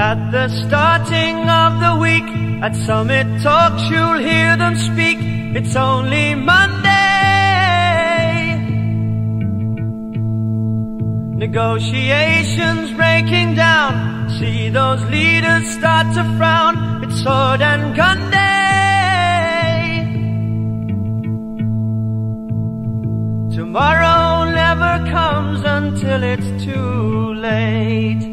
At the starting of the week, at Summit Talks, you'll hear them speak. It's only Monday. Negotiations breaking down. See those leaders start to frown. It's sword and gun day. Tomorrow never comes until it's too late.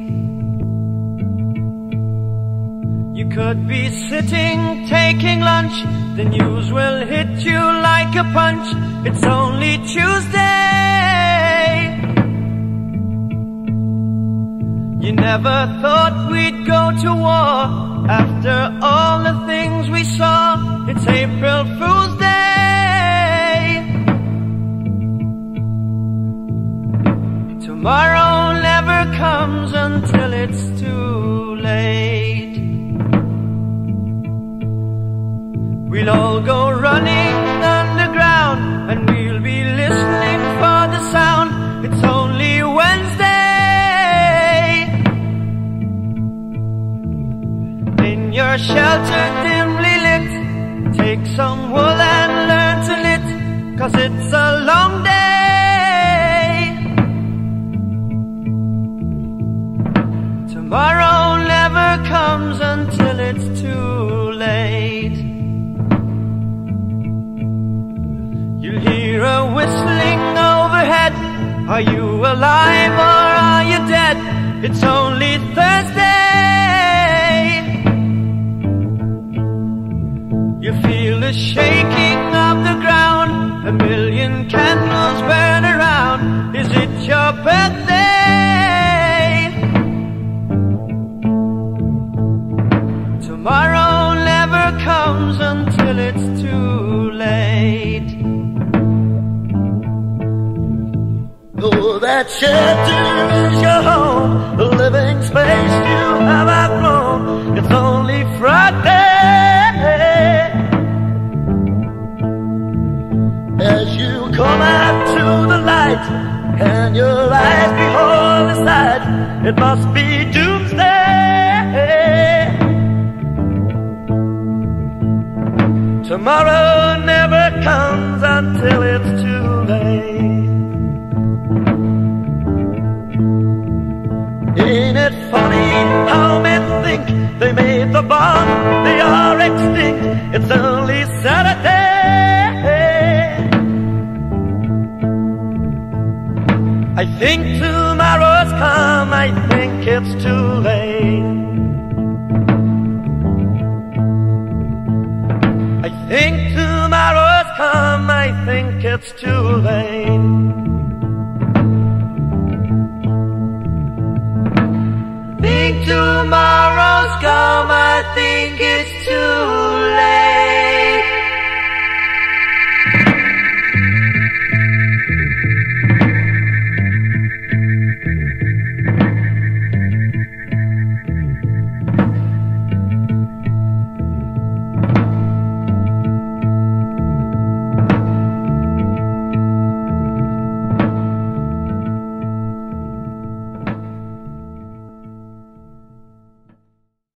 Could be sitting taking lunch. The news will hit you like a punch. It's only Tuesday. You never thought we'd go to war after all the things we saw. It's April Fool's Day. Tomorrow never comes until it's too We'll all go running underground and we'll be listening for the sound. It's only Wednesday. In your shelter dimly lit, take some wool and learn to knit, cause it's a long day. Tomorrow never comes until it's too Are you alive or are you dead? It's only Thursday. You feel the shaking of the ground. A million candles burn around. Is it your birthday? Tomorrow never comes until it's too late. Oh, that shelter is your home, the living space you have outgrown. It's only Friday. As you come out to the light, and your eyes behold the sight, it must be doomsday. Tomorrow never comes until it's the bomb? They are extinct. It's only Saturday. I think tomorrow's come. I think it's too late. I think tomorrow's come. I think it's too late.